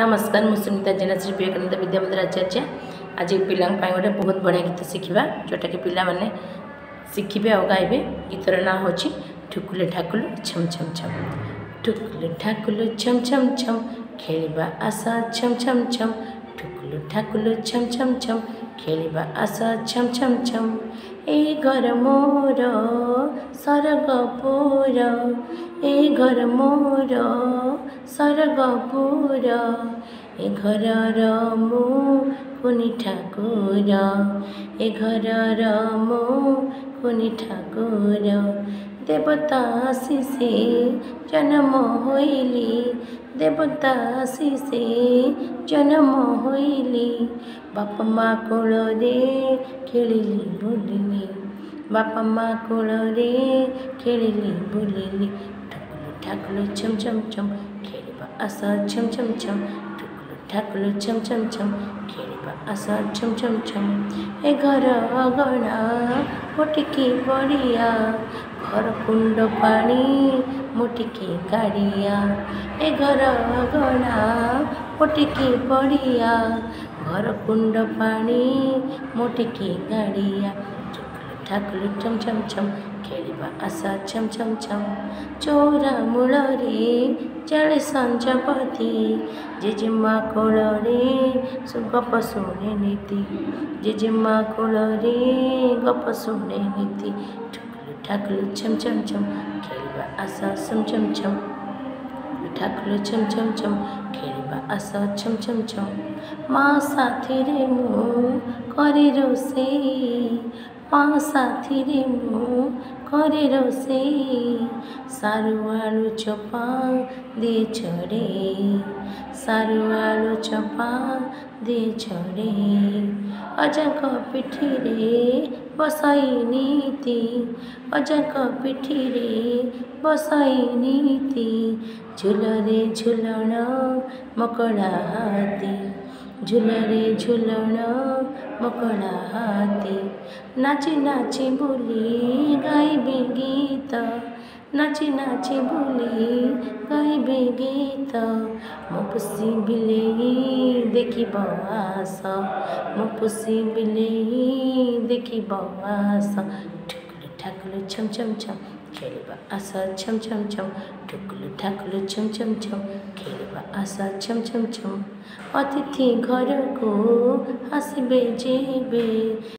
नमस्कार ମୁଁ ସୁନିତା ଜେନା ଶ୍ରୀ ବିବେକାନନ୍ଦ ବିଦ୍ୟାମନ୍ଦିର ଆଚାର୍ଯ୍ୟ ଆଜି ପିଲାଙ୍କ ପାଇଁ ଗୋଟେ ବହୁତ ବଢ଼ିଆ ଗୀତ ଶିଖିବା ଯେଉଁଟାକି ପିଲାମାନେ ଶିଖିବେ ଆଉ ଗାଇବେ ଗୀତର ନାଁ ହେଉଛି ଠୁକୁଲେ ଠାକୁଲୁ ଛମ୍ ଛମ୍ ଛମ୍ ଠୁକୁଲୁ ଠାକୁଲୁ ଛମ୍ ଛମ୍ ଛମ୍ ଖେଳିବା ଆଶା ଛମ୍ ଛମ୍ ଛମ୍ ଠୁକୁଲୁ ଠାକୁଲୁ ଛମ୍ ଛମ୍ ଛମ୍ ଖେଳିବା ଆଶା ଛମ୍ ଛମ୍ ଛମ୍ ଏଇ ଘର ମୋର ସରଗପୁର ଏ ଘର ମୋର ସରଗପୁର ଏ ଘରର ମୁଁ କୁନି ଠାକୁର ଏ ଘରର ମୁଁ କୁନି ଠାକୁର ଦେବତା ଶିଶେ ଜନ୍ମ ହୋଇଲି ଦେବତା ଶିଶେ ଜନ୍ମ ହୋଇଲି ବାପା ମା କୋଳରେ ଖେଳିଲି ବୁଲିଲି ବାପା ମା କୋଳରେ ଖେଳିଲି ବୁଲିଲି ठकलो चम चम चम खेले पर असर चम चम चम ठकलो ठकलो चम चम चम खेले असर चम चम चम ए घर अगड़ा मोटी बढ़िया घर कुंड पानी मोटी गाड़िया ए घर अगड़ा मोटी बढ़िया घर कुंड पानी मोटी गाड़िया ठकलो चम चम चम, चम, चम, चम केली बा छम छम छम चोरा मूल रे चळ संचपती जेजिम्मा गप सुने नीती जेजिम्मा कोळो गप सुने नीती ठुकलू ठाकलू छम छम छम केली बा असा छम छम ठाकलो छम छम छम खेलबा आस छम छम छम মা সাথীরে মু করে রোষেই মা সাথীরে মু ঘরের সে সারু আলু চপা দে ছড়ে সারু আলু চপা দে ছড়ে অজাঙ্ক পিঠিরে বসাই নীতি অজাঙ্ক পিঠিরে বসাই নীতি ঝুলরে ঝুলণ মকড়া হাতি झूल रे झूलण मकड़ा हाथी नाचे नाचे बोली गाय भी गीत नाचे नाचे बोली गाय भी गीत म पुसी देखी देखिब आस म देखी बिलेई देखिब आस ठाकुर छम छम छम खेलेबा आसा छम छम छम ढुकुलु ढाकुलु छम छम छम खेलेबा आसा छम छम छम अतिथि घरको हाँस्बे जेबे